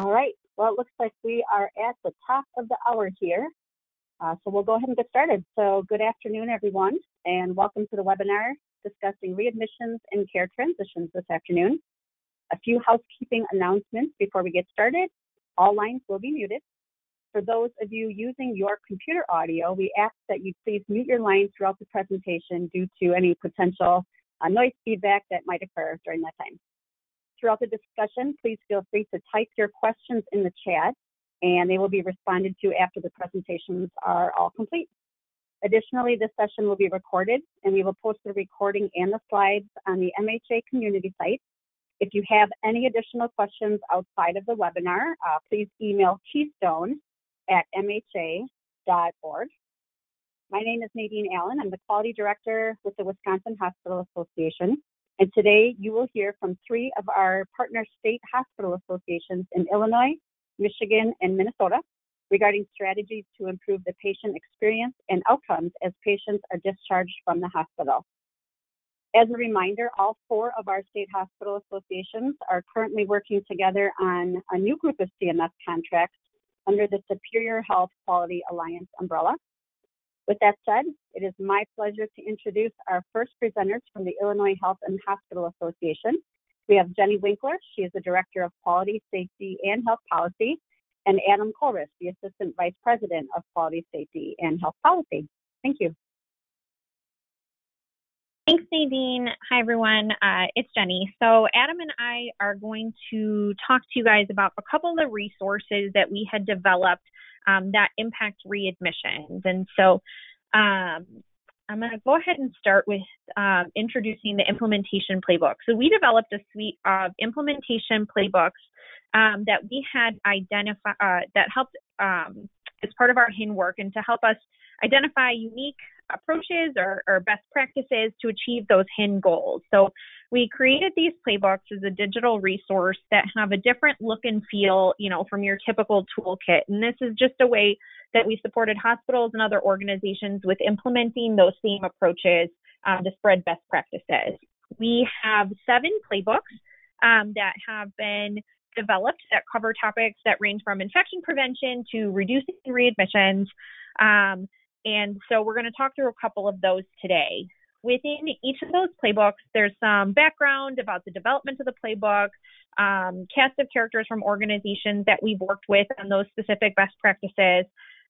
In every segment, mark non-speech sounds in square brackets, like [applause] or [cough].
All right, well, it looks like we are at the top of the hour here. Uh, so we'll go ahead and get started. So good afternoon, everyone, and welcome to the webinar discussing readmissions and care transitions this afternoon. A few housekeeping announcements before we get started. All lines will be muted. For those of you using your computer audio, we ask that you please mute your lines throughout the presentation due to any potential uh, noise feedback that might occur during that time. Throughout the discussion, please feel free to type your questions in the chat and they will be responded to after the presentations are all complete. Additionally, this session will be recorded and we will post the recording and the slides on the MHA community site. If you have any additional questions outside of the webinar, uh, please email keystone at mha.org. My name is Nadine Allen. I'm the Quality Director with the Wisconsin Hospital Association. And today you will hear from three of our partner state hospital associations in Illinois, Michigan, and Minnesota regarding strategies to improve the patient experience and outcomes as patients are discharged from the hospital. As a reminder, all four of our state hospital associations are currently working together on a new group of CMS contracts under the Superior Health Quality Alliance umbrella. With that said, it is my pleasure to introduce our first presenters from the Illinois Health and Hospital Association. We have Jenny Winkler, she is the Director of Quality, Safety, and Health Policy, and Adam Colris, the Assistant Vice President of Quality, Safety, and Health Policy. Thank you. Thanks, Nadine. Hi, everyone. Uh, it's Jenny. So, Adam and I are going to talk to you guys about a couple of the resources that we had developed um, that impact readmissions. And so um, I'm going to go ahead and start with um, introducing the implementation playbook. So we developed a suite of implementation playbooks um, that we had identified uh, that helped um, as part of our HIIN work and to help us identify unique approaches or, or, best practices to achieve those HIIN goals. So we created these playbooks as a digital resource that have a different look and feel, you know, from your typical toolkit. And this is just a way that we supported hospitals and other organizations with implementing those same approaches um, to spread best practices. We have seven playbooks um, that have been developed that cover topics that range from infection prevention to reducing readmissions. Um, and so we're going to talk through a couple of those today. Within each of those playbooks, there's some background about the development of the playbook, um, cast of characters from organizations that we've worked with on those specific best practices.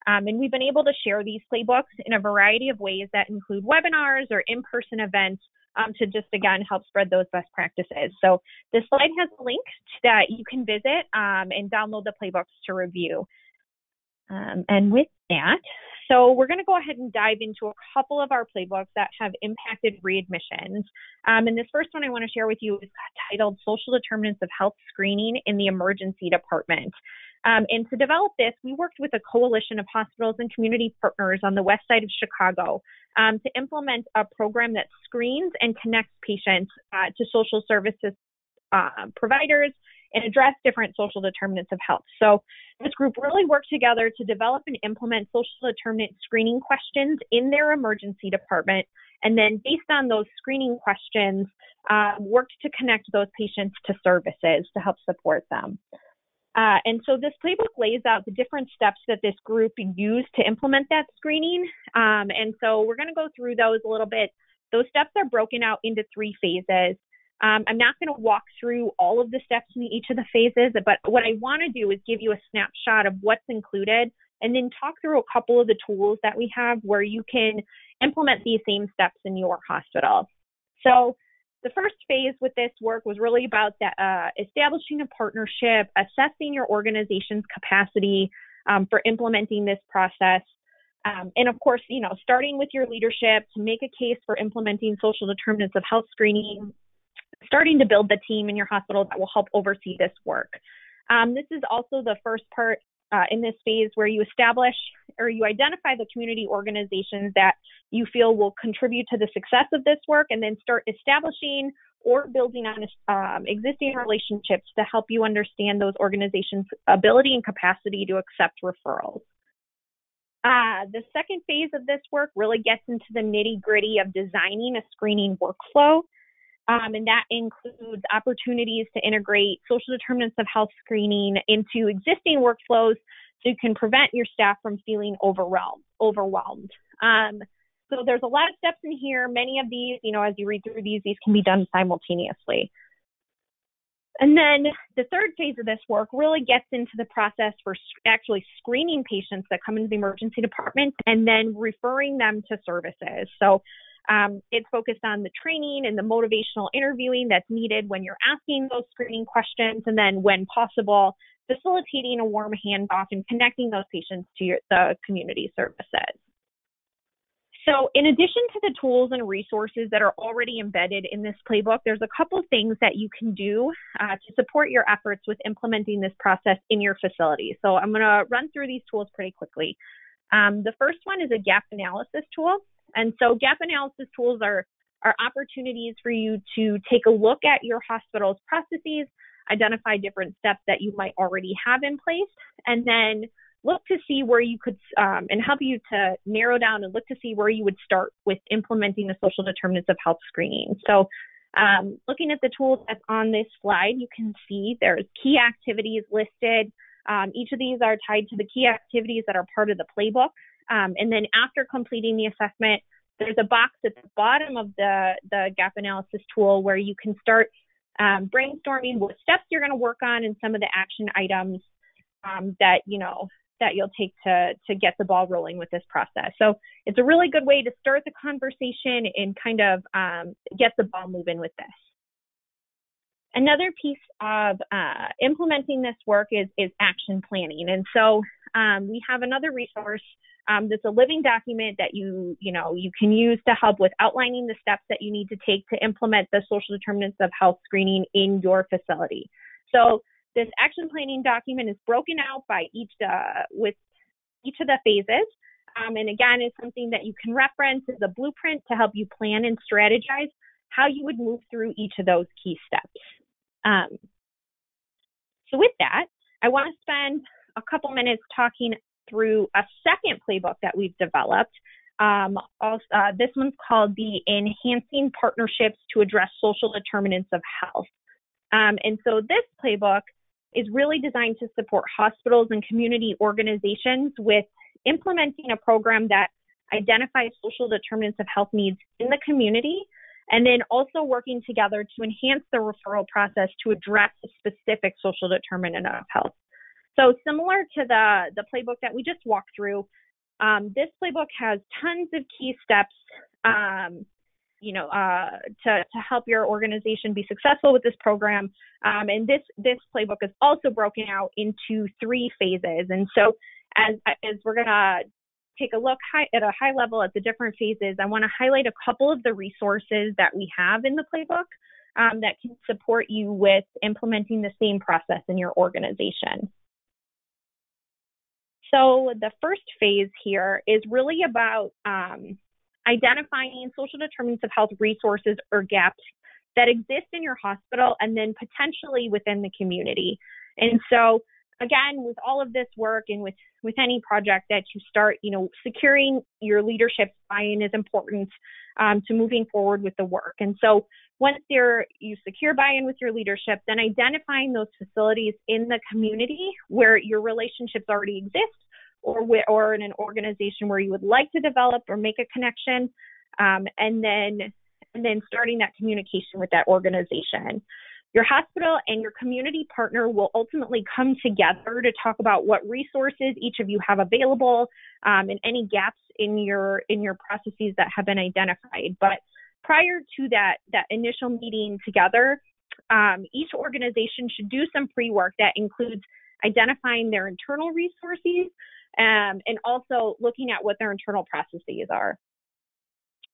Um, and we've been able to share these playbooks in a variety of ways that include webinars or in person events um, to just again help spread those best practices. So this slide has a link that you can visit um, and download the playbooks to review. Um, and with that, so we're going to go ahead and dive into a couple of our playbooks that have impacted readmissions. Um, and this first one I want to share with you is titled Social Determinants of Health Screening in the Emergency Department. Um, and to develop this, we worked with a coalition of hospitals and community partners on the west side of Chicago um, to implement a program that screens and connects patients uh, to social services uh, providers and address different social determinants of health. So this group really worked together to develop and implement social determinant screening questions in their emergency department. And then based on those screening questions, uh, worked to connect those patients to services to help support them. Uh, and so this playbook lays out the different steps that this group used to implement that screening. Um, and so we're going to go through those a little bit. Those steps are broken out into three phases. Um, I'm not going to walk through all of the steps in each of the phases, but what I want to do is give you a snapshot of what's included and then talk through a couple of the tools that we have where you can implement these same steps in your hospital. So, the first phase with this work was really about that, uh, establishing a partnership, assessing your organization's capacity um, for implementing this process, um, and of course, you know, starting with your leadership to make a case for implementing social determinants of health screening starting to build the team in your hospital that will help oversee this work. Um, this is also the first part uh, in this phase where you establish or you identify the community organizations that you feel will contribute to the success of this work and then start establishing or building on um, existing relationships to help you understand those organizations' ability and capacity to accept referrals. Uh, the second phase of this work really gets into the nitty gritty of designing a screening workflow Um, and that includes opportunities to integrate social determinants of health screening into existing workflows so you can prevent your staff from feeling overwhelmed. Overwhelmed. Um, so there's a lot of steps in here. Many of these, you know, as you read through these, these can be done simultaneously. And then the third phase of this work really gets into the process for actually screening patients that come into the emergency department and then referring them to services. So um, it's focused on the training and the motivational interviewing that's needed when you're asking those screening questions, and then when possible, facilitating a warm handoff and connecting those patients to your, the community services. So, in addition to the tools and resources that are already embedded in this playbook, there's a couple of things that you can do uh, to support your efforts with implementing this process in your facility. So, I'm going to run through these tools pretty quickly. Um, the first one is a gap analysis tool. And so, gap analysis tools are, are opportunities for you to take a look at your hospital's processes, identify different steps that you might already have in place, and then look to see where you could um, and help you to narrow down and look to see where you would start with implementing the social determinants of health screening. So, um, looking at the tools that's on this slide, you can see there's key activities listed. Um, each of these are tied to the key activities that are part of the playbook. Um, and then after completing the assessment, there's a box at the bottom of the, the gap analysis tool where you can start um, brainstorming what steps you're going to work on and some of the action items um, that you know that you'll take to to get the ball rolling with this process. So it's a really good way to start the conversation and kind of um, get the ball moving with this. Another piece of uh, implementing this work is is action planning, and so um, we have another resource um, that's a living document that you you know you can use to help with outlining the steps that you need to take to implement the social determinants of health screening in your facility. So this action planning document is broken out by each uh, with each of the phases. Um, and again, it's something that you can reference as a blueprint to help you plan and strategize how you would move through each of those key steps. Um, so with that, I want to spend a couple minutes talking through a second playbook that we've developed. Um, also, uh, this one's called the Enhancing Partnerships to Address Social Determinants of Health. Um, and so this playbook is really designed to support hospitals and community organizations with implementing a program that identifies social determinants of health needs in the community and then also working together to enhance the referral process to address a specific social determinant of health. So similar to the, the playbook that we just walked through, um, this playbook has tons of key steps um, you know, uh, to, to help your organization be successful with this program. Um, and this, this playbook is also broken out into three phases. And so as, as we're going to take a look high, at a high level at the different phases, I want to highlight a couple of the resources that we have in the playbook um, that can support you with implementing the same process in your organization. So the first phase here is really about um, identifying social determinants of health resources or gaps that exist in your hospital and then potentially within the community. And so again, with all of this work and with, with any project that you start, you know, securing your leadership buy-in is important um, to moving forward with the work. And so once you're, you secure buy-in with your leadership, then identifying those facilities in the community where your relationships already exist or or in an organization where you would like to develop or make a connection, um, and then and then starting that communication with that organization. Your hospital and your community partner will ultimately come together to talk about what resources each of you have available um, and any gaps in your in your processes that have been identified. But prior to that that initial meeting together, um, each organization should do some pre-work that includes identifying their internal resources, um, and also looking at what their internal processes are.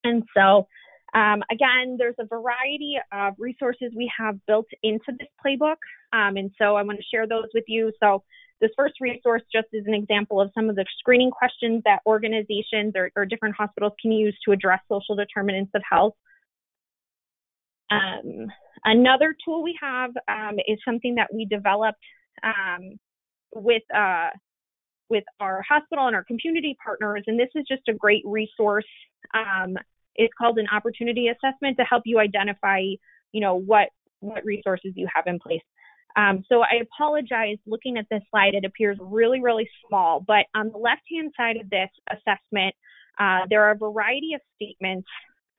And so, um, again, there's a variety of resources we have built into this playbook. Um, and so I want to share those with you. So this first resource just is an example of some of the screening questions that organizations or, or different hospitals can use to address social determinants of health. Um, another tool we have um, is something that we developed um, with uh, with our hospital and our community partners. And this is just a great resource. Um, it's called an opportunity assessment to help you identify you know, what what resources you have in place. Um, so I apologize. Looking at this slide, it appears really, really small. But on the left-hand side of this assessment, uh, there are a variety of statements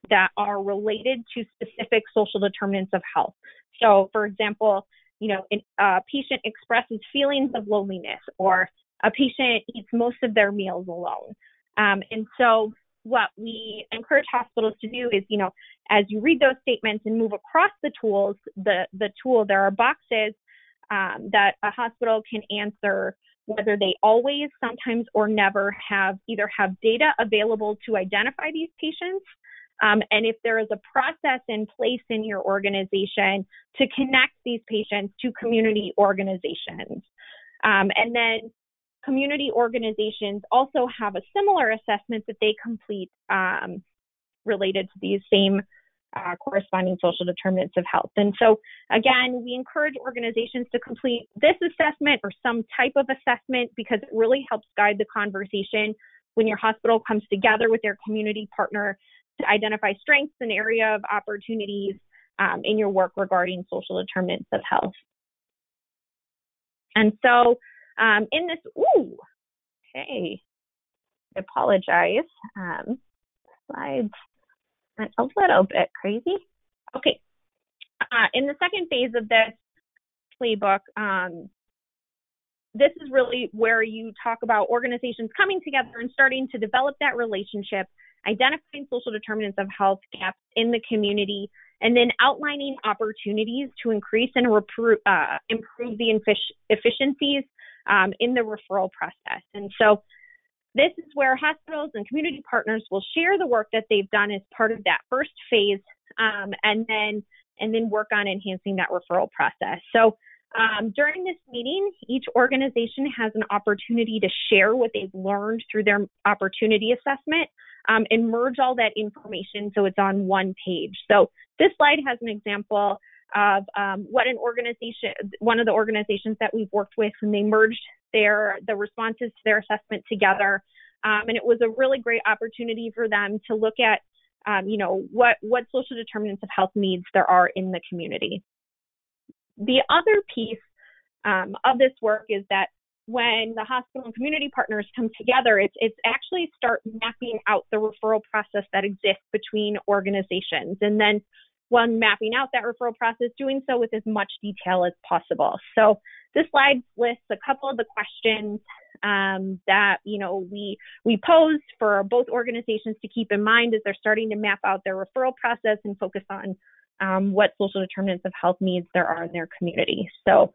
that are related to specific social determinants of health. So, for example, you know, a patient expresses feelings of loneliness, or a patient eats most of their meals alone. Um, and so, what we encourage hospitals to do is, you know, as you read those statements and move across the tools, the the tool there are boxes um, that a hospital can answer whether they always, sometimes, or never have either have data available to identify these patients, um, and if there is a process in place in your organization to connect these patients to community organizations. Um, and then community organizations also have a similar assessment that they complete um, related to these same uh, corresponding social determinants of health. And so, again, we encourage organizations to complete this assessment or some type of assessment because it really helps guide the conversation when your hospital comes together with their community partner to identify strengths and area of opportunities um, in your work regarding social determinants of health. And so, um, in this, ooh, okay, I apologize. Um, slides a little bit crazy. Okay. Uh, in the second phase of this playbook, um, this is really where you talk about organizations coming together and starting to develop that relationship, identifying social determinants of health gaps in the community, and then outlining opportunities to increase and repro- uh, improve the efficiencies um, in the referral process. And so this is where hospitals and community partners will share the work that they've done as part of that first phase, um, and then and then work on enhancing that referral process. So um, during this meeting, each organization has an opportunity to share what they've learned through their opportunity assessment um, and merge all that information so it's on one page. So this slide has an example of um, what an organization, one of the organizations that we've worked with, when they merged their the responses to their assessment together, um, and it was a really great opportunity for them to look at, um, you know, what what social determinants of health needs there are in the community. The other piece um, of this work is that when the hospital and community partners come together, it's, it's actually start mapping out the referral process that exists between organizations. And then when mapping out that referral process, doing so with as much detail as possible. So this slide lists a couple of the questions um, that you know we we posed for both organizations to keep in mind as they're starting to map out their referral process and focus on um, what social determinants of health needs there are in their community. So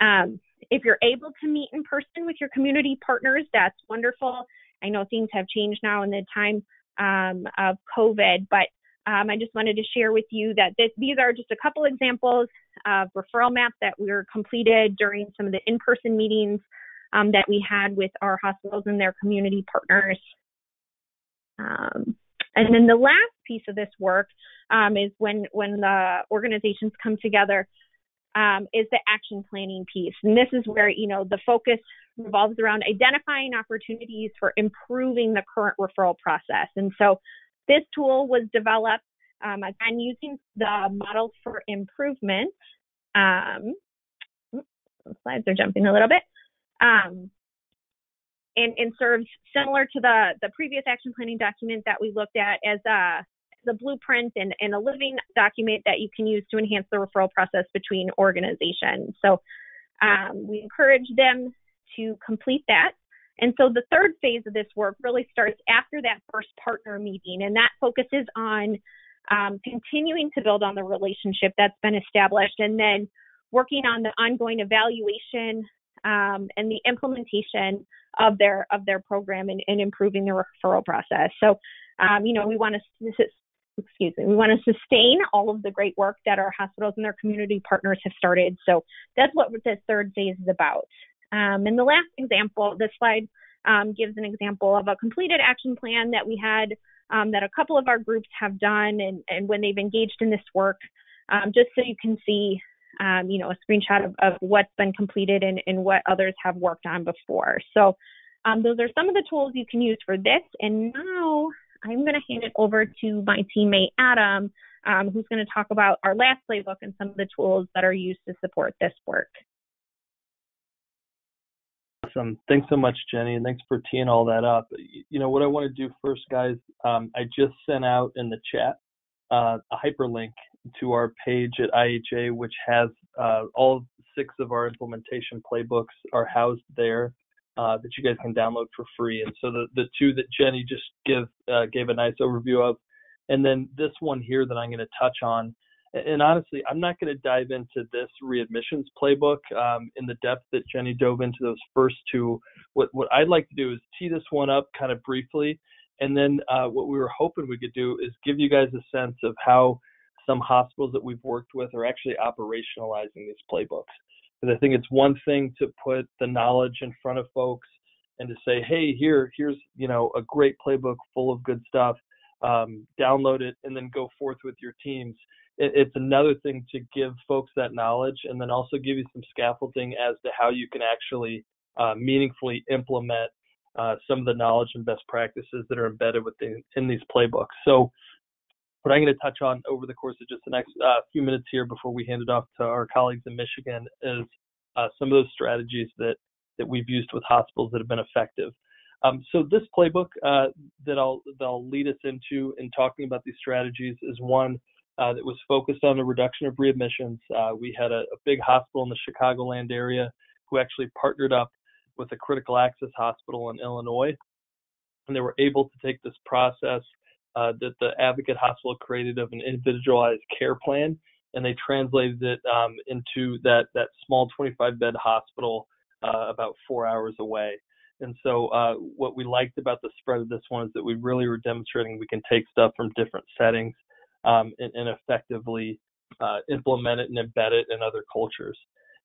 um, if you're able to meet in person with your community partners, that's wonderful. I know things have changed now in the time um, of COVID, but um, I just wanted to share with you that this, these are just a couple examples of referral maps that were completed during some of the in-person meetings um, that we had with our hospitals and their community partners. Um, and then the last piece of this work um, is when when the organizations come together um, is the action planning piece. And this is where, you know, the focus revolves around identifying opportunities for improving the current referral process. And so this tool was developed, um, again, using the models for improvement. Um, slides are jumping a little bit. Um, and, and serves similar to the, the previous action planning document that we looked at as a, the blueprint and, and a living document that you can use to enhance the referral process between organizations. So um, we encourage them to complete that. And so the third phase of this work really starts after that first partner meeting, and that focuses on um, continuing to build on the relationship that's been established and then working on the ongoing evaluation um, and the implementation of their of their program and, and improving the referral process. So, um, you know, we want to excuse me, we want to sustain all of the great work that our hospitals and their community partners have started. So that's what this third phase is about. Um, and the last example, this slide um, gives an example of a completed action plan that we had um, that a couple of our groups have done and, and when they've engaged in this work, um, just so you can see, um, you know, a screenshot of, of what's been completed and, and, what others have worked on before. So um, those are some of the tools you can use for this. And now I'm going to hand it over to my teammate Adam who's going to talk about our last playbook and some of the tools that are used to support this work. Awesome. Thanks so much, Jenny, and thanks for teeing all that up. You know, what I want to do first, guys, um, I just sent out in the chat uh, a hyperlink to our page at IHA, which has uh, all six of our implementation playbooks are housed there uh, that you guys can download for free. And so the, the two that Jenny just give uh, gave a nice overview of, and then this one here that I'm going to touch on and honestly, I'm not going to dive into this readmissions playbook um, in the depth that Jenny dove into those first two. What what I'd like to do is tee this one up kind of briefly, and then uh, what we were hoping we could do is give you guys a sense of how some hospitals that we've worked with are actually operationalizing these playbooks. Because I think it's one thing to put the knowledge in front of folks and to say, hey, here, here's you know a great playbook full of good stuff. Um, download it and then go forth with your teams it, it's another thing to give folks that knowledge and then also give you some scaffolding as to how you can actually uh, meaningfully implement uh, some of the knowledge and best practices that are embedded within in these playbooks. So, what I'm going to touch on over the course of just the next uh, few minutes here before we hand it off to our colleagues in Michigan is uh, some of those strategies that that we've used with hospitals that have been effective. Um, so this playbook uh, that I'll that I'll lead us into in talking about these strategies is one uh, that was focused on the reduction of readmissions. Uh, we had a, a, big hospital in the Chicagoland area who actually partnered up with a critical access hospital in Illinois, and they were able to take this process uh, that the Advocate Hospital created of an individualized care plan, and they translated it um, into that that small 25 bed hospital uh, about four hours away. And so, uh, what we liked about the spread of this one is that we really were demonstrating we can take stuff from different settings um, and, and, effectively uh, implement it and embed it in other cultures.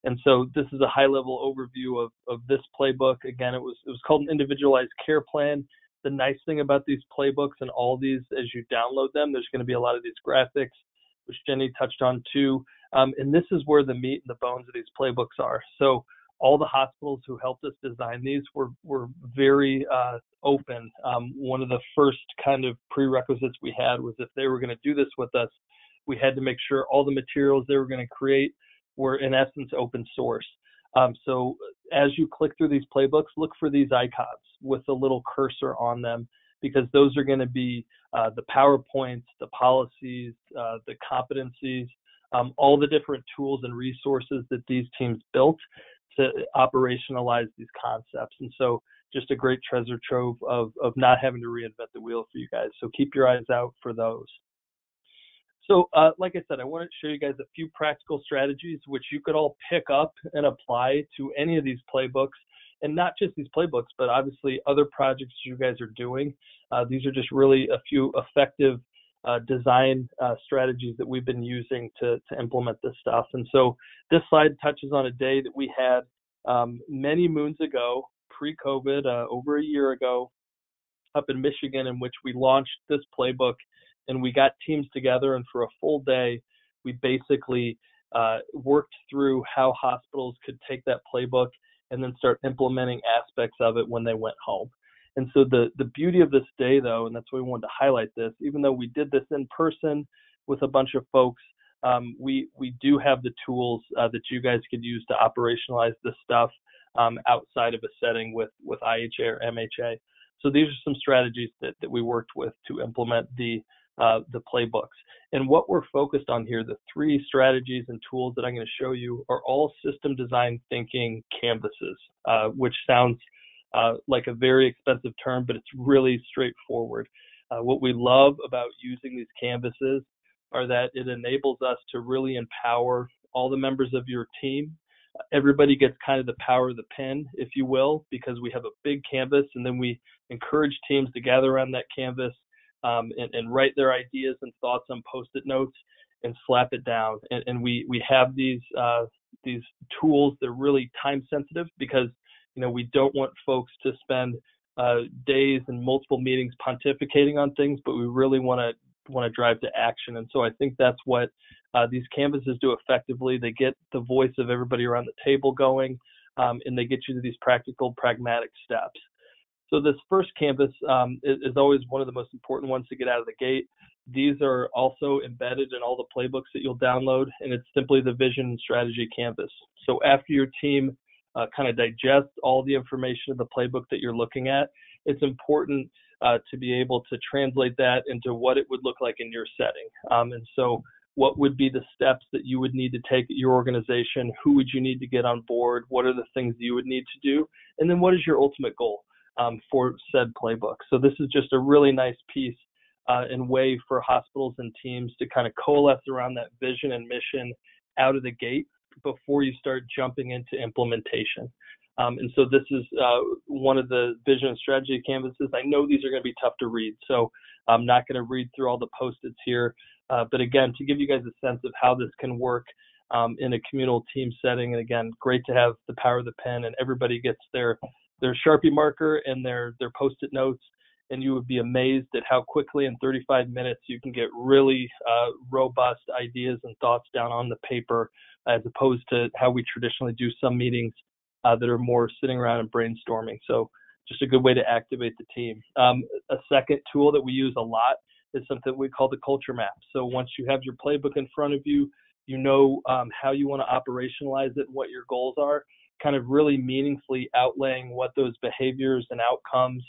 And so this is a high level overview of, of this playbook. Again, it was it was called an individualized care plan. The nice thing about these playbooks and all these, as you download them, there's going to be a lot of these graphics, which Jenny touched on too. Um, and this is where the meat and the bones of these playbooks are. So all the hospitals who helped us design these were were very uh, open. Um, one of the first kind of prerequisites we had was if they were going to do this with us, we had to make sure all the materials they were going to create were in essence open source. Um, so as you click through these playbooks, look for these icons with a little cursor on them because those are going to be uh, the PowerPoints, the policies, uh, the competencies, um, all the different tools and resources that these teams built to operationalize these concepts. And so just a great treasure trove of, of not having to reinvent the wheel for you guys. So keep your eyes out for those. So, uh, like I said, I want to show you guys a few practical strategies which you could all pick up and apply to any of these playbooks, and not just these playbooks, but obviously other projects you guys are doing. Uh, these are just really a few effective uh, design uh, strategies that we've been using to, to implement this stuff. And so this slide touches on a day that we had um, many moons ago, pre-COVID, uh, over a year ago, up in Michigan, in which we launched this playbook, and we got teams together, and for a full day, we basically uh, worked through how hospitals could take that playbook and then start implementing aspects of it when they went home. And so the the beauty of this day, though, and that's why we wanted to highlight this, even though we did this in person with a bunch of folks, um, we we do have the tools uh, that you guys could use to operationalize this stuff um, outside of a setting with with IHA or MHA. So these are some strategies that, that we worked with to implement the uh, the playbooks. And what we're focused on here, the three strategies and tools that I'm going to show you are all system design thinking canvases, uh, which sounds uh, like a very expensive term, but it's really straightforward. Uh, what we love about using these canvases are that it enables us to really empower all the members of your team. Everybody gets kind of the power of the pen, if you will, because we have a big canvas, and then we encourage teams to gather around that canvas um, and, and, write their ideas and thoughts on post-it notes and slap it down. And, and we we have these uh, these tools. They're really time sensitive because you know, we don't want folks to spend uh, days and multiple meetings pontificating on things, but we really want to want to drive to action. And so I think that's what uh, these canvases do effectively. They get the voice of everybody around the table going, um, and they get you to these practical, pragmatic steps. So this first canvas um, is, is, always one of the most important ones to get out of the gate. These are also embedded in all the playbooks that you'll download, and it's simply the vision and strategy canvas. So after your team uh, kind of digest all the information of the playbook that you're looking at, it's important uh, to be able to translate that into what it would look like in your setting. Um, and so what would be the steps that you would need to take at your organization? Who would you need to get on board? What are the things you would need to do? And then what is your ultimate goal um, for said playbook? So this is just a really nice piece uh, and way for hospitals and teams to kind of coalesce around that vision and mission out of the gate before you start jumping into implementation. Um, and so this is uh, one of the vision and strategy canvases. I know these are going to be tough to read, so I'm not going to read through all the post-its here. Uh, but again, to give you guys a sense of how this can work um, in a communal team setting, and again, great to have the power of the pen and everybody gets their their Sharpie marker and their their post-it notes, and you would be amazed at how quickly in 35 minutes you can get really uh, robust ideas and thoughts down on the paper, as opposed to how we traditionally do some meetings uh, that are more sitting around and brainstorming. So just a good way to activate the team. Um, a second tool that we use a lot is something we call the culture map. So once you have your playbook in front of you, you know um, how you want to operationalize it and what your goals are, kind of really meaningfully outlaying what those behaviors and outcomes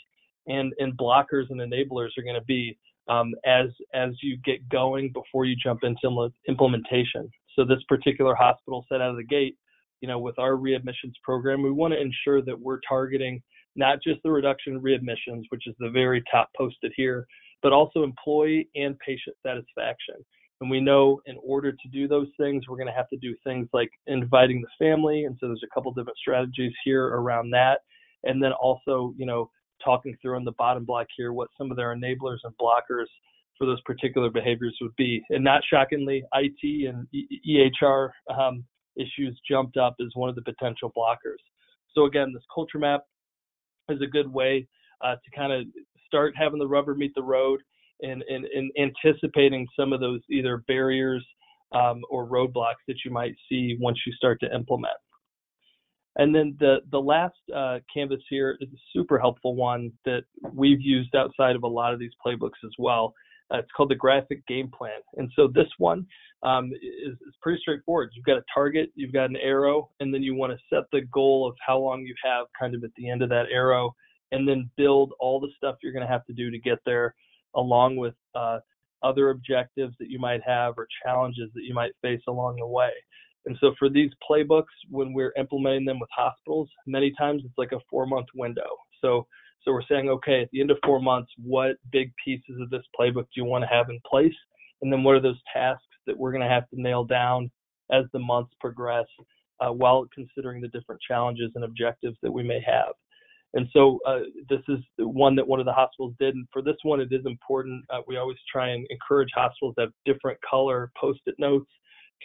and, and blockers and enablers are going to be um, as as you get going before you jump into implementation. So this particular hospital set out of the gate, you know, with our readmissions program, we want to ensure that we're targeting not just the reduction in readmissions, which is the very top posted here, but also employee and patient satisfaction. And we know in order to do those things, we're going to have to do things like inviting the family. And so there's a couple different strategies here around that. And then also, you know, talking through on the bottom block here what some of their enablers and blockers for those particular behaviors would be. And not shockingly, IT and EHR um, issues jumped up as one of the potential blockers. So again, this culture map is a good way uh, to kind of start having the rubber meet the road and, and, and anticipating some of those either barriers um, or roadblocks that you might see once you start to implement. And then the the last uh, canvas here is a super helpful one that we've used outside of a lot of these playbooks as well. Uh, it's called the graphic game plan. And so this one um, is, is, pretty straightforward. You've got a target, you've got an arrow, and then you want to set the goal of how long you have kind of at the end of that arrow, and then build all the stuff you're going to have to do to get there, along with uh, other objectives that you might have or challenges that you might face along the way. And so for these playbooks, when we're implementing them with hospitals, many times it's like a four month window. So so we're saying, okay, at the end of four months, what big pieces of this playbook do you want to have in place? And then what are those tasks that we're going to have to nail down as the months progress uh, while considering the different challenges and objectives that we may have. And so uh, this is one that one of the hospitals did. And for this one, it is important. Uh, we always try and encourage hospitals to have different color post-it notes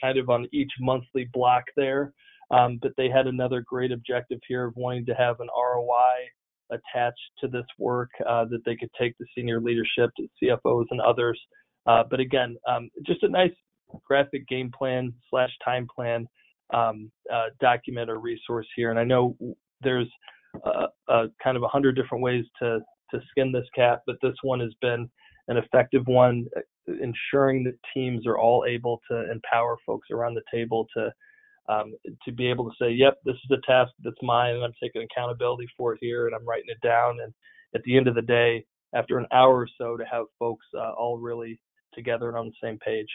kind of on each monthly block there. Um, but they had another great objective here of wanting to have an ROI attached to this work uh, that they could take to senior leadership, to CFOs and others. Uh, but again, um, just a nice graphic game plan slash time plan um, uh, document or resource here. And I know there's a, kind of a hundred different ways to to skin this cat, but this one has been an effective one, ensuring that teams are all able to empower folks around the table to um, to be able to say, yep, this is a task that's mine and I'm taking accountability for it here and I'm writing it down. And at the end of the day, after an hour or so, to have folks uh, all really together and on the same page.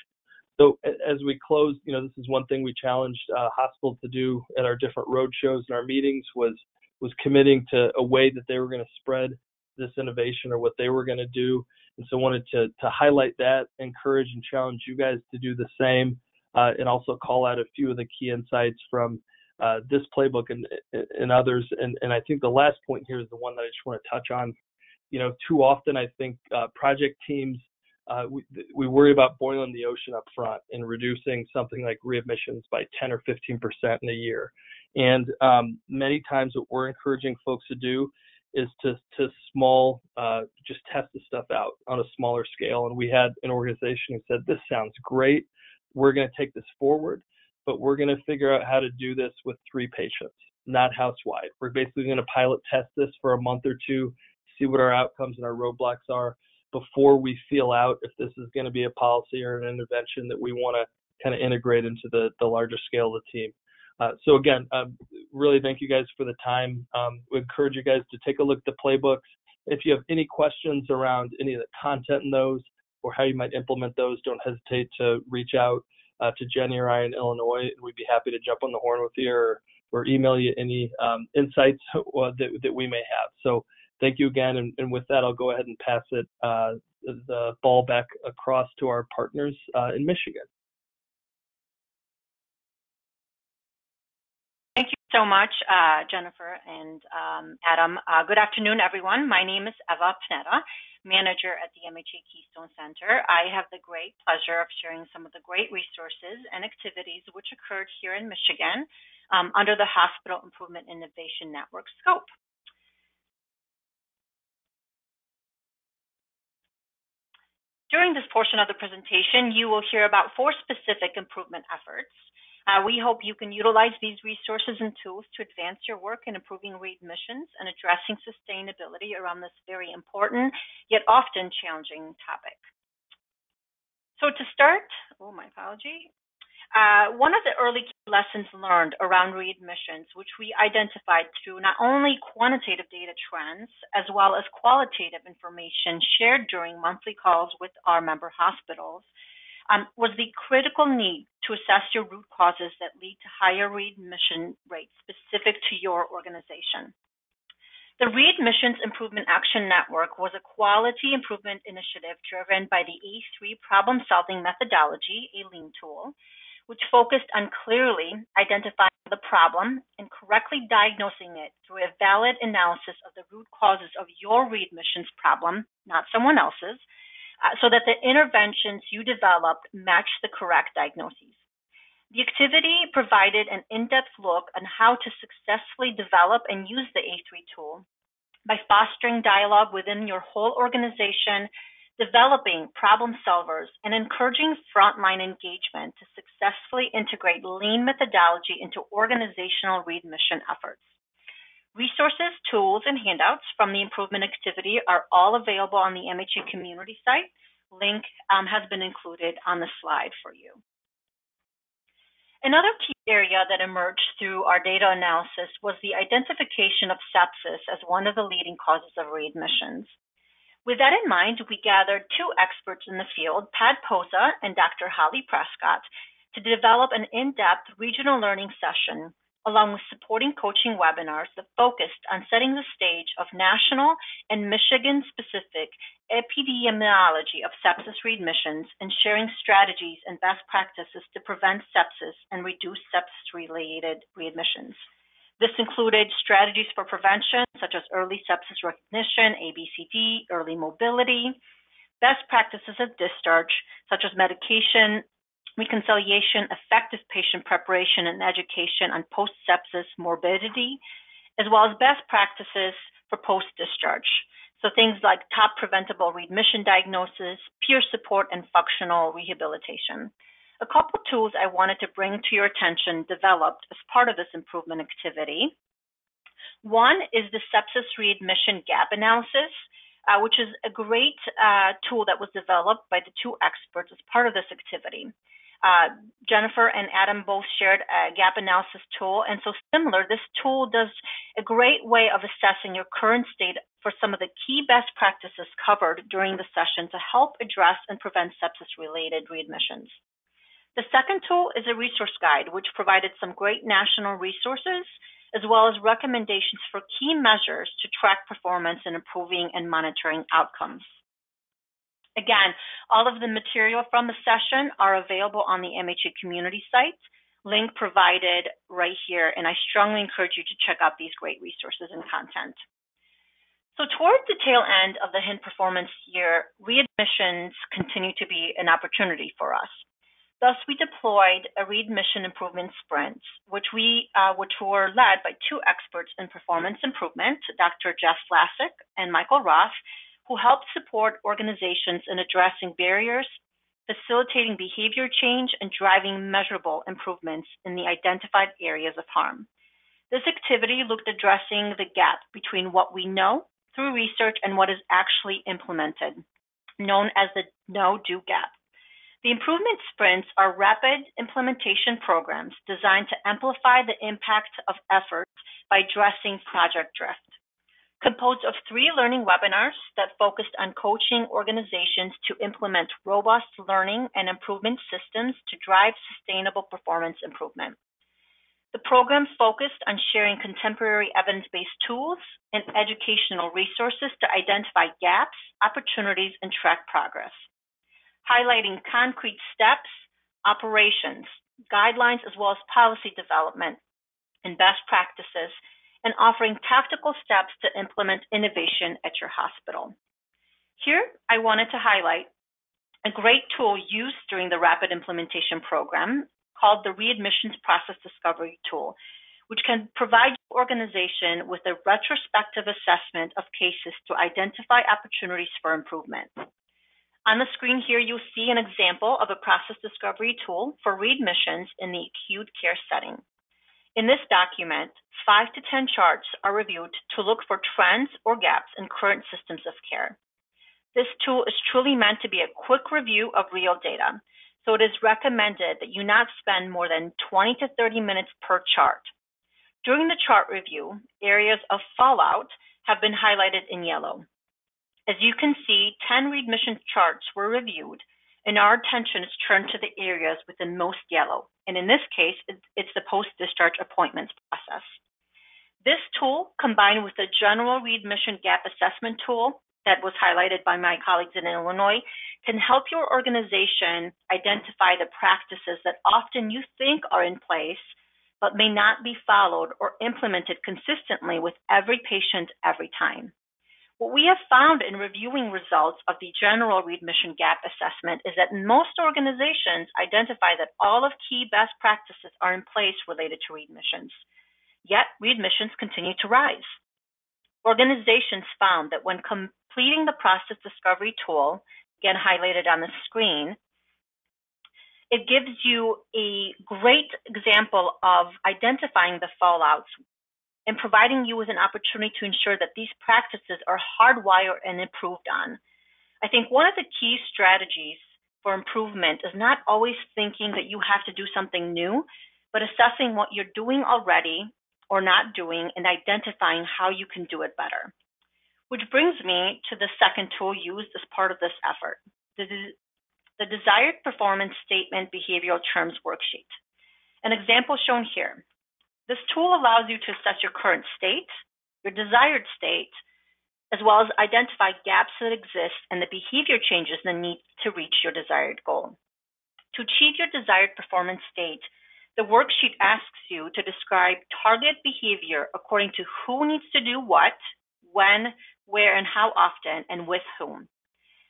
So as we close, you know, this is one thing we challenged uh, hospitals to do at our different road shows and our meetings was was committing to a way that they were going to spread this innovation or what they were going to do. And so wanted to to highlight that, encourage and challenge you guys to do the same uh, and also call out a few of the key insights from uh, this playbook and, and others. And, and I think the last point here is the one that I just want to touch on. You know, too often I think uh, project teams uh, we, we worry about boiling the ocean up front and reducing something like readmissions by 10 or 15 percent in a year. And um, many times, what we're encouraging folks to do is to to small, uh, just test the stuff out on a smaller scale. And we had an organization who said, "This sounds great we're going to take this forward, but we're going to figure out how to do this with three patients, not house-wide. We're basically going to pilot test this for a month or two, see what our outcomes and our roadblocks are before we feel out if this is going to be a policy or an intervention that we want to kind of integrate into the, the larger scale of the team. Uh, so again, uh, really thank you guys for the time. Um, we encourage you guys to take a look at the playbooks. If you have any questions around any of the content in those or how you might implement those, don't hesitate to reach out uh, to Jenny or I in Illinois, and we'd be happy to jump on the horn with you or, or email you any um, insights [laughs] that, that we may have. So thank you again. And, and, with that, I'll go ahead and pass it uh, the ball back across to our partners uh, in Michigan. Thank you so much, uh, Jennifer and um, Adam. Uh, good afternoon, everyone. My name is Eva Panetta, manager at the MHA Keystone Center. I have the great pleasure of sharing some of the great resources and activities which occurred here in Michigan um, under the Hospital Improvement Innovation Network scope. During this portion of the presentation, you will hear about four specific improvement efforts. Uh, we hope you can utilize these resources and tools to advance your work in improving readmissions and addressing sustainability around this very important yet often challenging topic. So to start, oh my apology, uh, one of the early lessons learned around readmissions, which we identified through not only quantitative data trends, as well as qualitative information shared during monthly calls with our member hospitals, um, was the critical need to assess your root causes that lead to higher readmission rates specific to your organization. The Readmissions Improvement Action Network was a quality improvement initiative driven by the A3 problem solving methodology, a lean tool, which focused on clearly identifying the problem and correctly diagnosing it through a valid analysis of the root causes of your readmissions problem, not someone else's, Uh, so that the interventions you developed match the correct diagnoses. The activity provided an in-depth look on how to successfully develop and use the A3 tool by fostering dialogue within your whole organization developing problem solvers, and encouraging frontline engagement to successfully integrate lean methodology into organizational readmission efforts. Resources, tools, and handouts from the improvement activity are all available on the MHA community site. Link um, has been included on the slide for you. Another key area that emerged through our data analysis was the identification of sepsis as one of the leading causes of readmissions. With that in mind, we gathered two experts in the field, Pat Posa and Dr. Hallie Prescott, to develop an in-depth regional learning session along with supporting coaching webinars that focused on setting the stage of national and Michigan-specific epidemiology of sepsis readmissions and sharing strategies and best practices to prevent sepsis and reduce sepsis-related readmissions. This included strategies for prevention, such as early sepsis recognition, ABCD, early mobility, best practices of discharge, such as medication reconciliation, effective patient preparation and education on post-sepsis morbidity, as well as best practices for post-discharge. So things like top preventable readmission diagnosis, peer support, and functional rehabilitation. A couple tools I wanted to bring to your attention developed as part of this improvement activity. One is the sepsis readmission gap analysis, uh, which is a great uh, tool that was developed by the two experts as part of this activity. Uh, Jennifer and Adam both shared a gap analysis tool, and so similar, this tool does a great way of assessing your current state for some of the key best practices covered during the session to help address and prevent sepsis-related readmissions. The second tool is a resource guide, which provided some great national resources, as well as recommendations for key measures to track performance in improving and monitoring outcomes. Again, all of the material from the session are available on the MHA community site, link provided right here, and I strongly encourage you to check out these great resources and content. So toward the tail end of the HIIN performance year, readmissions continue to be an opportunity for us. Thus, we deployed a readmission improvement sprint, which we uh, which were led by two experts in performance improvement, Dr. Jeff Vlasic and Michael Roth, who help support organizations in addressing barriers, facilitating behavior change, and driving measurable improvements in the identified areas of harm. This activity looked at addressing the gap between what we know through research and what is actually implemented known as the know-do gap. The improvement sprints are rapid implementation programs designed to amplify the impact of efforts by addressing project drift. Composed of three learning webinars that focused on coaching organizations to implement robust learning and improvement systems to drive sustainable performance improvement. The program focused on sharing contemporary evidence-based tools and educational resources to identify gaps, opportunities, and track progress highlighting concrete steps, operations, guidelines, as well as policy development and best practices, and offering tactical steps to implement innovation at your hospital. Here, I wanted to highlight a great tool used during the rapid implementation program called the Readmissions Process Discovery Tool, which can provide your organization with a retrospective assessment of cases to identify opportunities for improvement. On the screen here, you'll see an example of a process discovery tool for readmissions in the acute care setting. In this document, five to 10 charts are reviewed to look for trends or gaps in current systems of care. This tool is truly meant to be a quick review of real data, so it is recommended that you not spend more than 20 to 30 minutes per chart. During the chart review, areas of fallout have been highlighted in yellow. As you can see, 10 readmission charts were reviewed, and our attention is turned to the areas with the most yellow. And in this case, it's the post-discharge appointments process. This tool, combined with the general readmission gap assessment tool that was highlighted by my colleagues in Illinois, can help your organization identify the practices that often you think are in place, but may not be followed or implemented consistently with every patient every time. What we have found in reviewing results of the general readmission gap assessment is that most organizations identify that all of key best practices are in place related to readmissions. Yet readmissions continue to rise. Organizations found that when completing the process discovery tool, again highlighted on the screen, it gives you a great example of identifying the fallouts and providing you with an opportunity to ensure that these practices are hardwired and improved on. I think one of the key strategies for improvement is not always thinking that you have to do something new, but assessing what you're doing already or not doing and identifying how you can do it better. Which brings me to the second tool used as part of this effort, the, the Desired Performance Statement Behavioral Terms Worksheet. An example shown here. This tool allows you to assess your current state, your desired state, as well as identify gaps that exist and the behavior changes that need to reach your desired goal. To achieve your desired performance state, the worksheet asks you to describe target behavior according to who needs to do what, when, where, and how often, and with whom.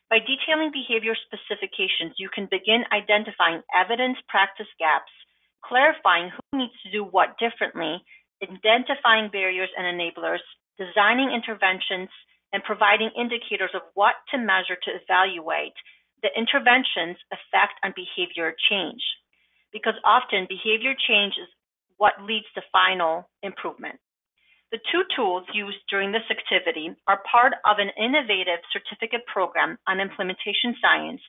By detailing behavior specifications, you can begin identifying evidence practice gaps clarifying who needs to do what differently, identifying barriers and enablers, designing interventions, and providing indicators of what to measure to evaluate the intervention's effect on behavior change. Because often behavior change is what leads to final improvement. The two tools used during this activity are part of an innovative certificate program on implementation science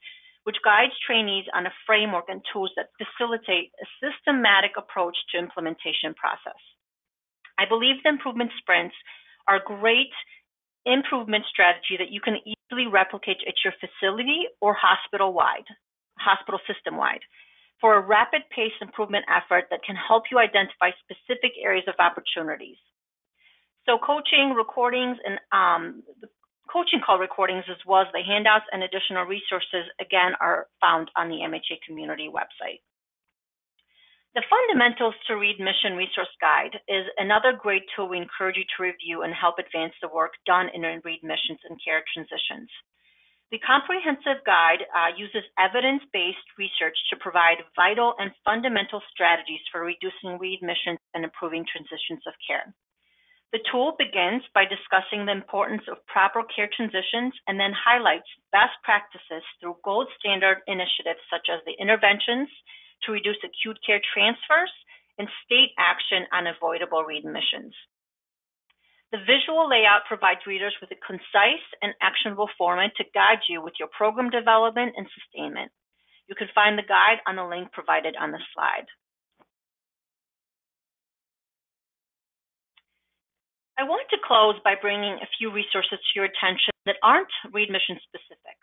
which guides trainees on a framework and tools that facilitate a systematic approach to implementation process. I believe the improvement sprints are great improvement strategy that you can easily replicate at your facility or hospital wide, hospital system wide, for a rapid pace improvement effort that can help you identify specific areas of opportunities. So coaching, recordings, and um, the coaching call recordings as well as the handouts and additional resources, again, are found on the MHA community website. The Fundamentals to Readmission Resource Guide is another great tool we encourage you to review and help advance the work done in readmissions and care transitions. The comprehensive guide uh, uses evidence-based research to provide vital and fundamental strategies for reducing readmissions and improving transitions of care. The tool begins by discussing the importance of proper care transitions and then highlights best practices through gold standard initiatives such as the interventions to reduce acute care transfers and state action on avoidable readmissions. The visual layout provides readers with a concise and actionable format to guide you with your program development and sustainment. You can find the guide on the link provided on the slide. I want to close by bringing a few resources to your attention that aren't readmission specific.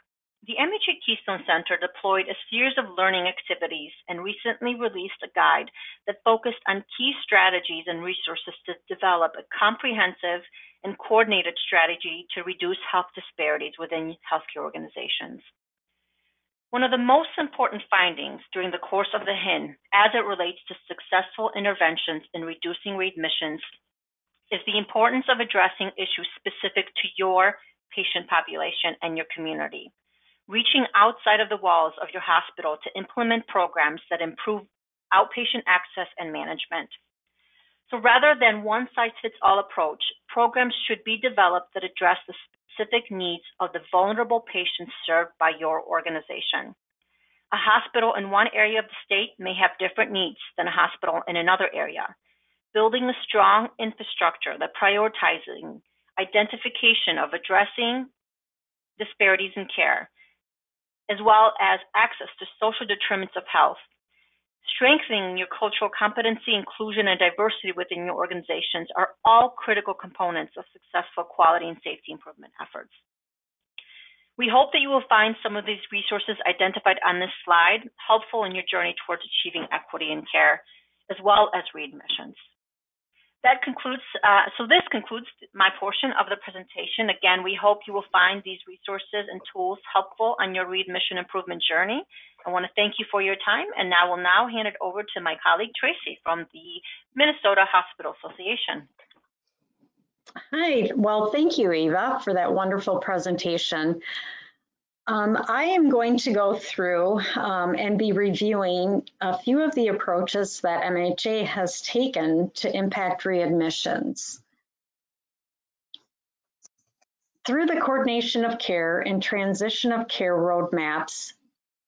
The MHA Keystone Center deployed a series of learning activities and recently released a guide that focused on key strategies and resources to develop a comprehensive and coordinated strategy to reduce health disparities within healthcare organizations. One of the most important findings during the course of the HIIN as it relates to successful interventions in reducing readmissions is the importance of addressing issues specific to your patient population and your community reaching outside of the walls of your hospital to implement programs that improve outpatient access and management. So rather than one size fits all approach, programs should be developed that address the specific needs of the vulnerable patients served by your organization. A hospital in one area of the state may have different needs than a hospital in another area. Building a strong infrastructure that prioritizing identification of addressing disparities in care as well as access to social determinants of health. Strengthening your cultural competency, inclusion, and diversity within your organizations are all critical components of successful quality and safety improvement efforts. We hope that you will find some of these resources identified on this slide helpful in your journey towards achieving equity in care, as well as readmissions that concludes, uh, so this concludes my portion of the presentation. Again, we hope you will find these resources and tools helpful on your readmission improvement journey. I want to thank you for your time, and I will now hand it over to my colleague Tracy from the Minnesota Hospital Association. Hi, well, thank you, Eva, for that wonderful presentation. Um, I am going to go through um, and be reviewing a few of the approaches that MHA has taken to impact readmissions. Through the coordination of care and transition of care roadmaps,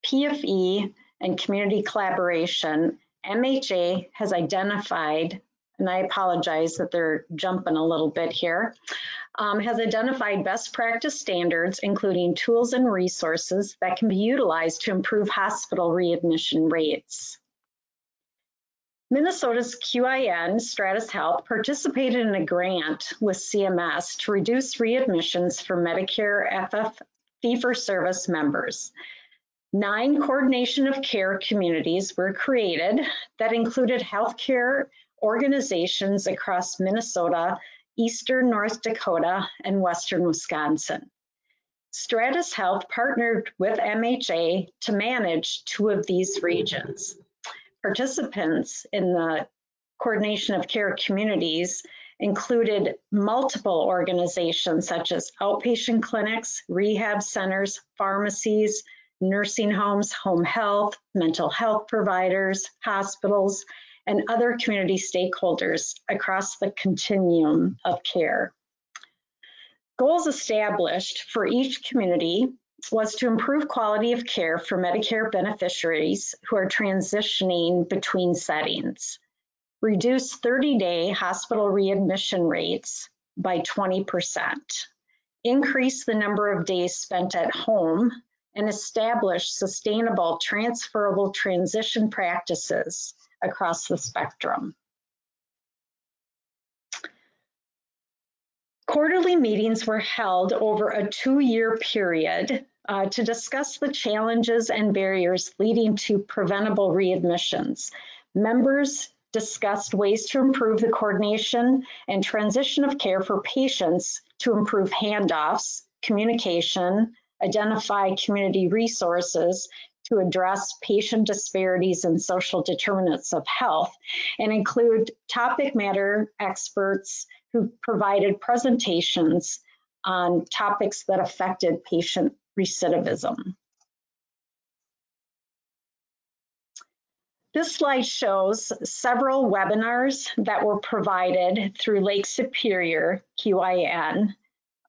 PFE and community collaboration, MHA has identified and I apologize that they're jumping a little bit here, um, has identified best practice standards, including tools and resources that can be utilized to improve hospital readmission rates. Minnesota's QIN, Stratis Health, participated in a grant with CMS to reduce readmissions for Medicare FF fee-for-service members. Nine coordination of care communities were created that included healthcare organizations across Minnesota, eastern North Dakota, and western Wisconsin. Stratis Health partnered with MHA to manage two of these regions. Participants in the coordination of care communities included multiple organizations such as outpatient clinics, rehab centers, pharmacies, nursing homes, home health, mental health providers, hospitals, and other community stakeholders across the continuum of care. Goals established for each community was to improve quality of care for Medicare beneficiaries who are transitioning between settings, reduce 30-day hospital readmission rates by 20%, increase the number of days spent at home, and establish sustainable transferable transition practices across the spectrum. Quarterly meetings were held over a two-year period uh, to discuss the challenges and barriers leading to preventable readmissions. Members discussed ways to improve the coordination and transition of care for patients to improve handoffs, communication, identify community resources, to address patient disparities and social determinants of health and include topic matter experts who provided presentations on topics that affected patient recidivism. This slide shows several webinars that were provided through Lake Superior QIN.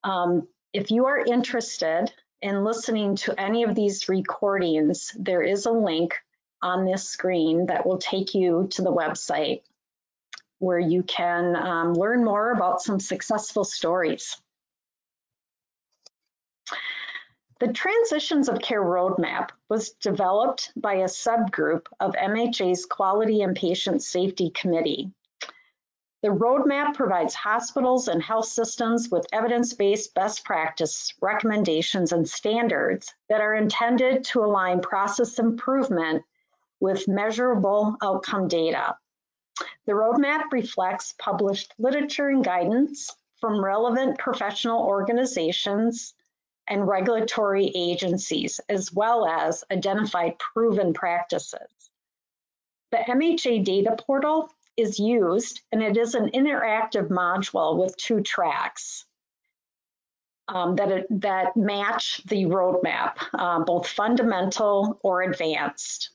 Um, if you are interested in listening to any of these recordings, there is a link on this screen that will take you to the website. where you can um, learn more about some successful stories. The Transitions of Care Roadmap was developed by a subgroup of MHA's Quality and Patient Safety Committee. The roadmap provides hospitals and health systems with evidence-based best practice recommendations and standards that are intended to align process improvement with measurable outcome data. The roadmap reflects published literature and guidance from relevant professional organizations and regulatory agencies, as well as identified proven practices. The MHA data portal is used and it is an interactive module with two tracks um, that, that match the roadmap, uh, both fundamental or advanced.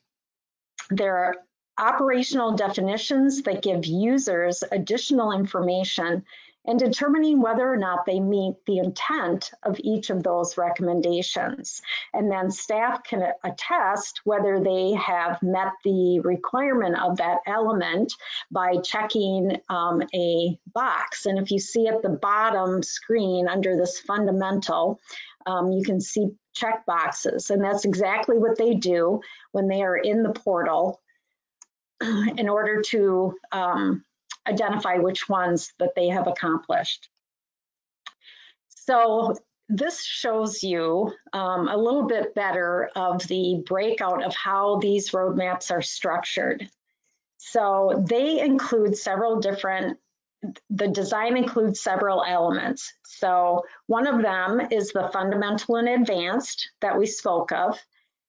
There are operational definitions that give users additional information and determining whether or not they meet the intent of each of those recommendations. And then staff can attest whether they have met the requirement of that element by checking um, a box. And if you see at the bottom screen under this fundamental, um, you can see check boxes. And that's exactly what they do when they are in the portal in order to um, identify which ones that they have accomplished. So this shows you um, a little bit better of the breakout of how these roadmaps are structured. So they include several different, the design includes several elements. So one of them is the fundamental and advanced that we spoke of.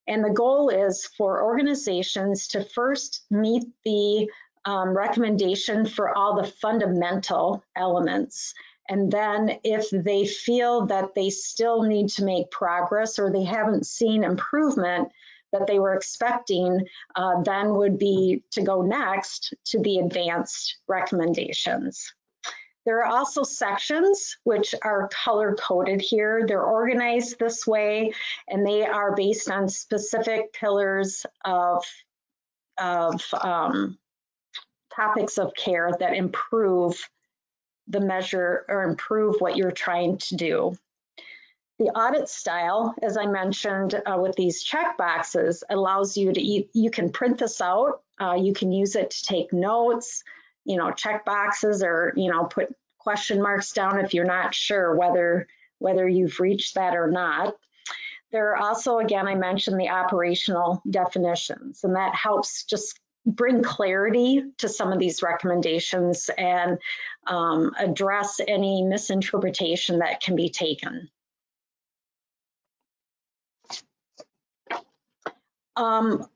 And the goal is for organizations to first meet the um, recommendation for all the fundamental elements. And then if they feel that they still need to make progress or they haven't seen improvement that they were expecting, uh, then would be to go next to the advanced recommendations. There are also sections which are color coded here. They're organized this way and they are based on specific pillars of, of um, topics of care that improve the measure or improve what you're trying to do. The audit style, as I mentioned uh, with these check boxes, allows you to, you can print this out, uh, you can use it to take notes, you know, check boxes or, you know, put question marks down if you're not sure whether, whether you've reached that or not. There are also, again, I mentioned the operational definitions, and that helps just bring clarity to some of these recommendations and um, address any misinterpretation that can be taken. Um,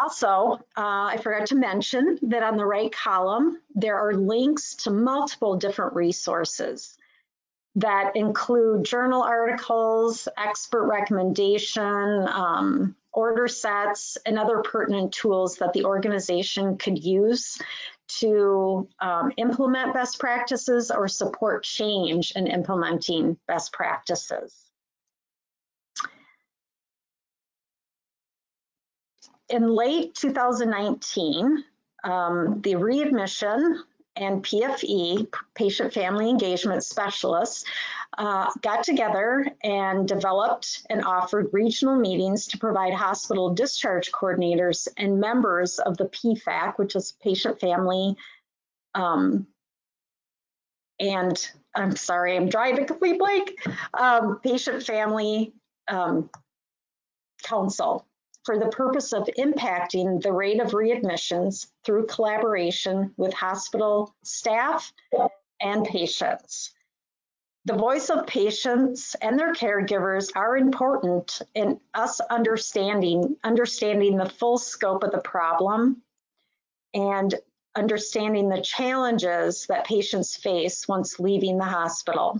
also, uh, I forgot to mention that on the right column, there are links to multiple different resources that include journal articles, expert recommendation, um, order sets, and other pertinent tools that the organization could use to um, implement best practices or support change in implementing best practices. In late 2019, um, the readmission and PFE, patient family engagement specialists, uh, got together and developed and offered regional meetings to provide hospital discharge coordinators and members of the PFAC, which is patient family um, and I'm sorry, I'm driving complete blank, um, patient family um, council for the purpose of impacting the rate of readmissions through collaboration with hospital staff and patients. The voice of patients and their caregivers are important in us understanding, understanding the full scope of the problem and understanding the challenges that patients face once leaving the hospital.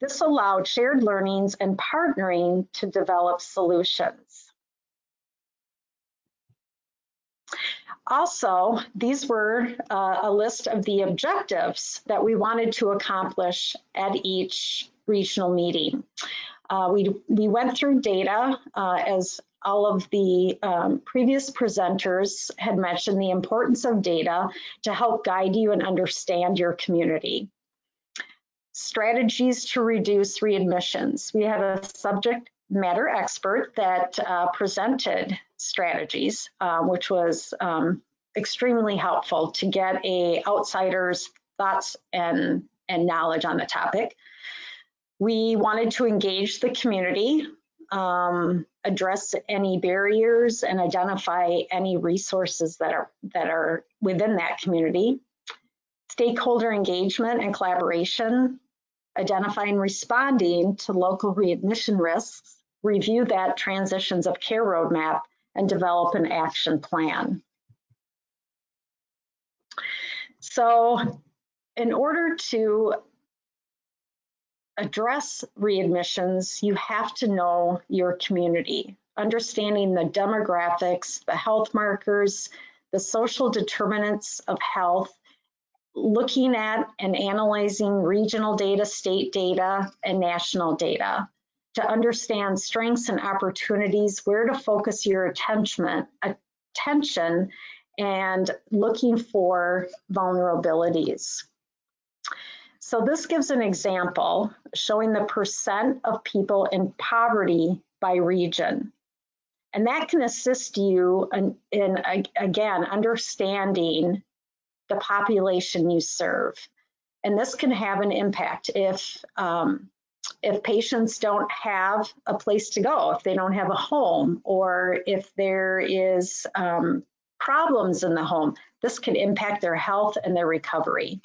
This allowed shared learnings and partnering to develop solutions. Also, these were uh, a list of the objectives that we wanted to accomplish at each regional meeting. Uh, we, we went through data uh, as all of the um, previous presenters had mentioned the importance of data to help guide you and understand your community. Strategies to reduce readmissions. We had a subject matter expert that uh, presented strategies, um, which was um, extremely helpful to get a outsider's thoughts and, and knowledge on the topic. We wanted to engage the community, um, address any barriers, and identify any resources that are that are within that community. Stakeholder engagement and collaboration, identifying responding to local readmission risks, review that transitions of care roadmap, and develop an action plan. So in order to address readmissions, you have to know your community, understanding the demographics, the health markers, the social determinants of health, looking at and analyzing regional data, state data, and national data to understand strengths and opportunities, where to focus your attention, attention and looking for vulnerabilities. So this gives an example showing the percent of people in poverty by region. And that can assist you in, in again, understanding the population you serve. And this can have an impact if um, if patients don't have a place to go, if they don't have a home, or if there is um, problems in the home, this can impact their health and their recovery.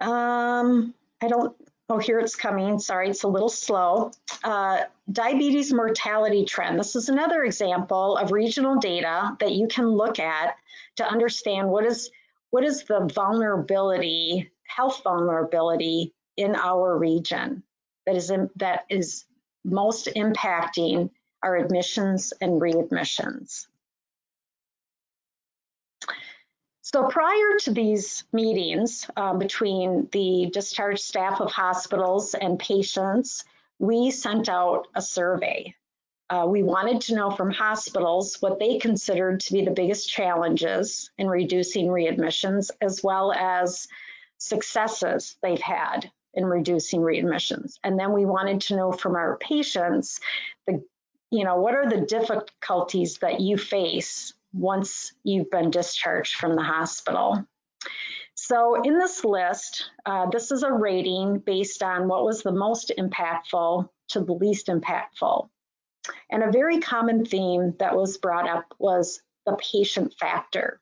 Um, I don't, oh, here it's coming. Sorry, it's a little slow. Uh, diabetes mortality trend. This is another example of regional data that you can look at to understand what is what is the vulnerability health vulnerability in our region that is, that is most impacting our admissions and readmissions. So prior to these meetings um, between the discharge staff of hospitals and patients, we sent out a survey. Uh, we wanted to know from hospitals what they considered to be the biggest challenges in reducing readmissions, as well as successes they've had in reducing readmissions. And then we wanted to know from our patients, the, you know, what are the difficulties that you face once you've been discharged from the hospital. So in this list, uh, this is a rating based on what was the most impactful to the least impactful. And a very common theme that was brought up was the patient factor.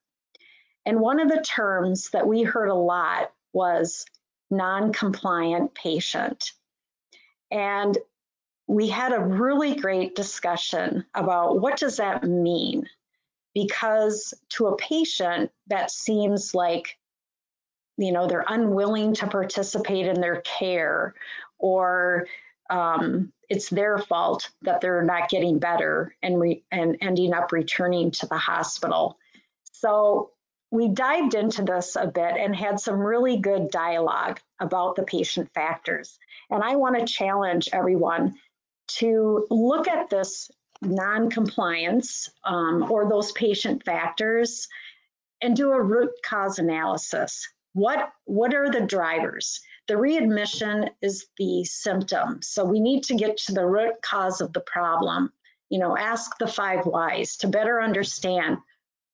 And one of the terms that we heard a lot was non-compliant patient. And we had a really great discussion about what does that mean? Because to a patient, that seems like, you know, they're unwilling to participate in their care or um, it's their fault that they're not getting better and, re- and ending up returning to the hospital. So we dived into this a bit and had some really good dialogue about the patient factors. And I want to challenge everyone to look at this non-compliance um, or those patient factors and do a root cause analysis. What, what are the drivers? The readmission is the symptom. So we need to get to the root cause of the problem. You know, ask the five whys to better understand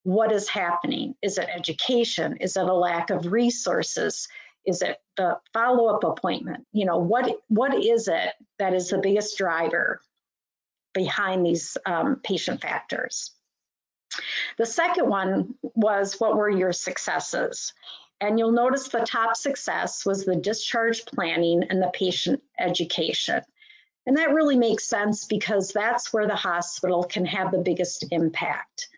what is happening. Is it education? Is it a lack of resources? Is it the follow-up appointment? You know, what what is it that is the biggest driver behind these um, patient factors? The second one was what were your successes? And you'll notice the top success was the discharge planning and the patient education. And that really makes sense because that's where the hospital can have the biggest impact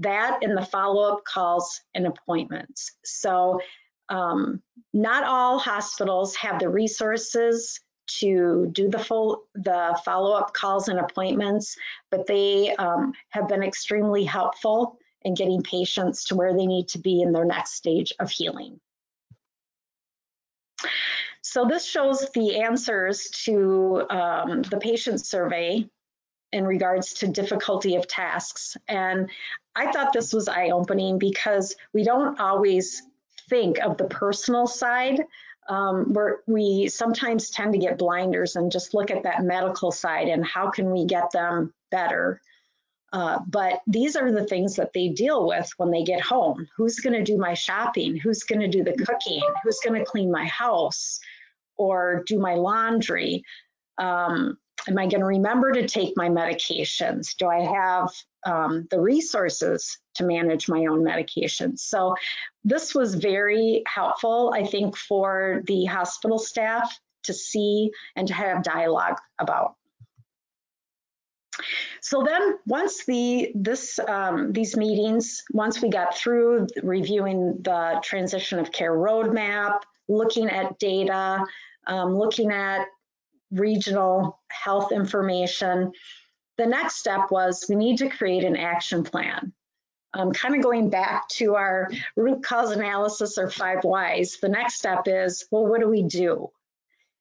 that and the follow-up calls and appointments. So um, not all hospitals have the resources to do the full the follow-up calls and appointments, but they um, have been extremely helpful in getting patients to where they need to be in their next stage of healing. so this shows the answers to um, the patient survey in regards to difficulty of tasks. And I thought this was eye-opening because we don't always think of the personal side. Um, where we sometimes tend to get blinders and just look at that medical side and how can we get them better. Uh, but these are the things that they deal with when they get home. Who's going to do my shopping? Who's going to do the cooking? Who's going to clean my house or do my laundry? Um, am I going to remember to take my medications? Do I have um, the resources to manage my own medications? So this was very helpful, I think, for the hospital staff to see and to have dialogue about. So then once the this um, these meetings, once we got through reviewing the transition of care roadmap, looking at data, um, looking at regional health information. The next step was we need to create an action plan. Um, kind of going back to our root cause analysis or five whys, the next step is, well, what do we do?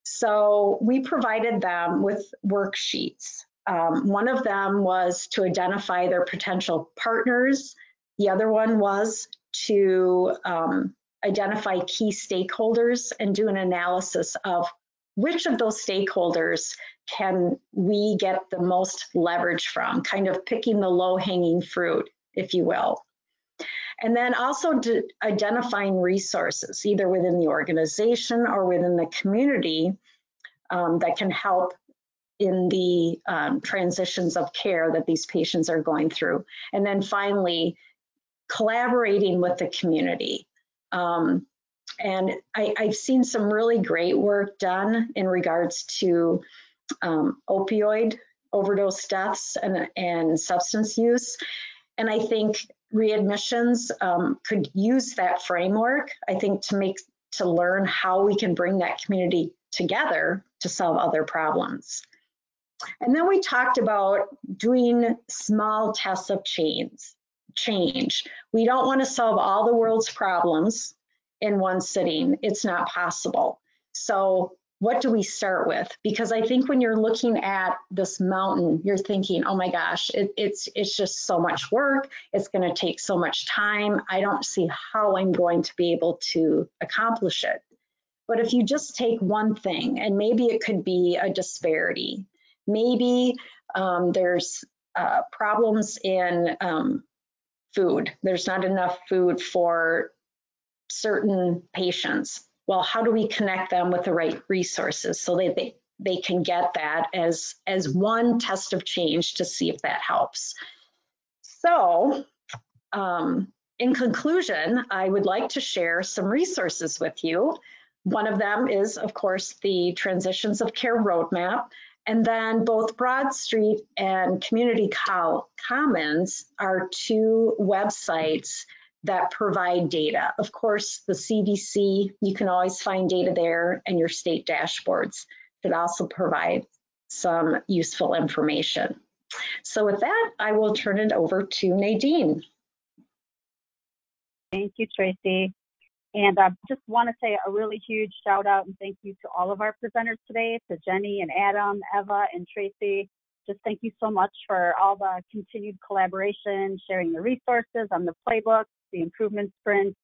So we provided them with worksheets. Um, one of them was to identify their potential partners. The other one was to um, identify key stakeholders and do an analysis of which of those stakeholders can we get the most leverage from, kind of picking the low hanging fruit, if you will. And then also identifying resources, either within the organization or within the community um, that can help in the um, transitions of care that these patients are going through. And then finally, collaborating with the community. Um, and I, have seen some really great work done in regards to um, opioid overdose deaths and, and substance use. And I think readmissions um, could use that framework, I think, to make to learn how we can bring that community together to solve other problems. And then we talked about doing small tests of change. Change. We don't want to solve all the world's problems in one sitting. It's not possible. So what do we start with? Because I think when you're looking at this mountain, you're thinking, oh my gosh, it, it's it's just so much work. It's going to take so much time. I don't see how I'm going to be able to accomplish it. But if you just take one thing, and maybe it could be a disparity, maybe um, there's uh, problems in um, food. There's not enough food for certain patients. Well, how do we connect them with the right resources so that they, they can get that as, as one test of change to see if that helps. So um, in conclusion, I would like to share some resources with you. One of them is, of course, the Transitions of Care Roadmap. And then both Broad Street and Community Commons are two websites that provide data. Of course, the CDC, you can always find data there, and your state dashboards should also provide some useful information. So with that, I will turn it over to Nadine. Thank you, Tracy. And I uh, just want to say a really huge shout out and thank you to all of our presenters today, to Jenny and Adam, Eva and Tracy. Just thank you so much for all the continued collaboration, sharing the resources on the playbook, the improvement sprint,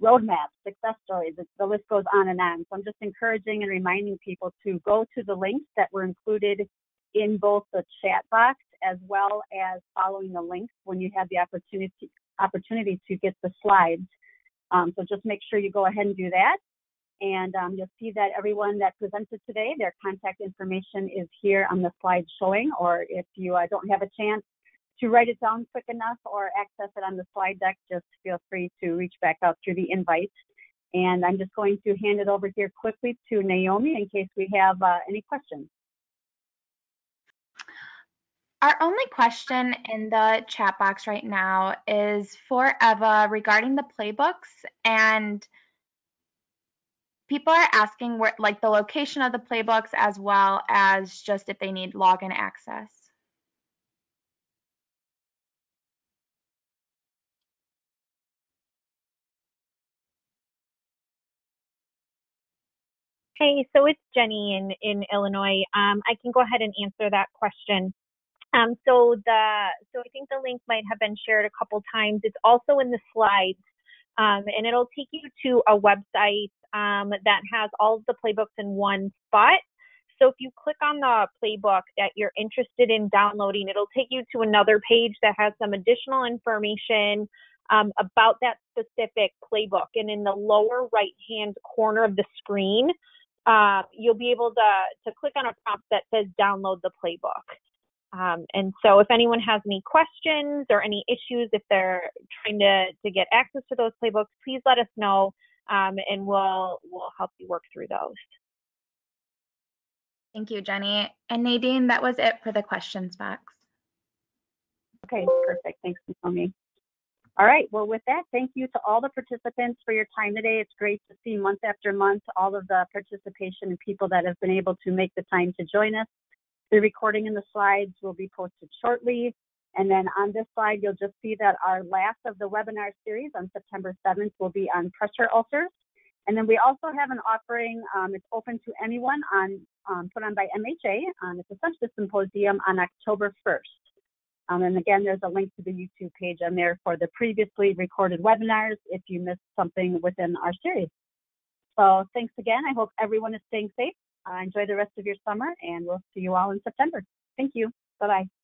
roadmaps, success stories. the list goes on and on. So I'm just encouraging and reminding people to go to the links that were included in both the chat box as well as following the links when you have the opportunity opportunity to get the slides. Um, so just make sure you go ahead and do that. And um, you'll see that everyone that presented today, their contact information is here on the slide showing, or if you uh, don't have a chance to write it down quick enough or access it on the slide deck, just feel free to reach back out through the invite. And I'm just going to hand it over here quickly to Naomi in case we have uh, any questions. Our only question in the chat box right now is for Eva regarding the playbooks and people are asking where like the location of the playbooks as well as just if they need login access. Hey, so it's Jenny in, in Illinois. Um, I can go ahead and answer that question. Um, so the so I think the link might have been shared a couple times. It's also in the slides, um, and it'll take you to a website um, that has all of the playbooks in one spot. So if you click on the playbook that you're interested in downloading, it'll take you to another page that has some additional information um, about that specific playbook. And in the lower right hand corner of the screen, uh, you'll be able to, to click on a prompt that says download the playbook. Um, and so if anyone has any questions or any issues, if they're trying to, to get access to those playbooks, please let us know um, and we'll, we'll help you work through those. Thank you, Jenny. And Nadine, that was it for the questions box. Okay, perfect. Thanks, Naomi. All right, well, with that, thank you to all the participants for your time today. It's great to see month after month all of the participation and people that have been able to make the time to join us. The recording and the slides will be posted shortly. And then on this slide, you'll just see that our last of the webinar series on September 7th will be on pressure ulcers. And then we also have an offering, um, it's open to anyone on um, put on by MHA. Um, it's a sepsis symposium on October 1st. Um, and again, there's a link to the YouTube page on there for the previously recorded webinars if you missed something within our series. So thanks again. I hope everyone is staying safe. Uh, enjoy the rest of your summer, and we'll see you all in September. Thank you. Bye-bye.